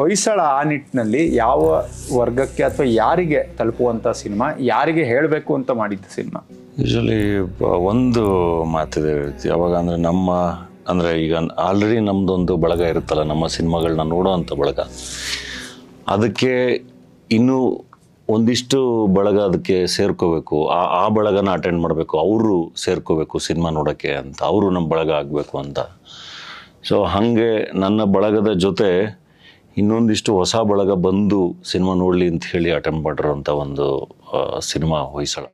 ಹೊಯ್ಸಳ ಆ ನಿಟ್ಟಿನಲ್ಲಿ ಯಾವ ವರ್ಗಕ್ಕೆ ಅಥವಾ ಯಾರಿಗೆ ತಲುಪುವಂಥ ಸಿನಿಮಾ, ಯಾರಿಗೆ ಹೇಳಬೇಕು ಅಂತ ಮಾಡಿದ್ದ ಸಿನಿಮಾ? ಯೂಶಲಿ ಒಂದು ಮಾತಿದೆ, ಯಾವಾಗ ಅಂದರೆ ನಮ್ಮ, ಅಂದರೆ ಈಗ ಆಲ್ರೆಡಿ ನಮ್ಮದೊಂದು ಬಳಗ ಇರುತ್ತಲ್ಲ, ನಮ್ಮ ಸಿನಿಮಾಗಳನ್ನ ನೋಡೋವಂಥ ಬಳಗ. ಅದಕ್ಕೆ ಇನ್ನೂ ಒಂದಿಷ್ಟು ಬಳಗ ಅದಕ್ಕೆ ಸೇರ್ಕೋಬೇಕು. ಆ ಆ ಬಳಗನ ಅಟೆಂಡ್ ಮಾಡಬೇಕು, ಅವರು ಸೇರ್ಕೋಬೇಕು ಸಿನಿಮಾ ನೋಡೋಕ್ಕೆ ಅಂತ, ಅವರು ನಮ್ಮ ಬಳಗ ಆಗಬೇಕು ಅಂತ. ಸೊ ಹಾಗೆ ನನ್ನ ಬಳಗದ ಜೊತೆ ಇನ್ನೊಂದಿಷ್ಟು ಹೊಸ ಬಳಗ ಬಂದು ಸಿನಿಮಾ ನೋಡಲಿ ಅಂತ ಹೇಳಿ ಅಟೆಂಡ್ ಮಾಡಿರೋಂಥ ಒಂದು ಸಿನಿಮಾ ಹೊಯ್ಸಳ.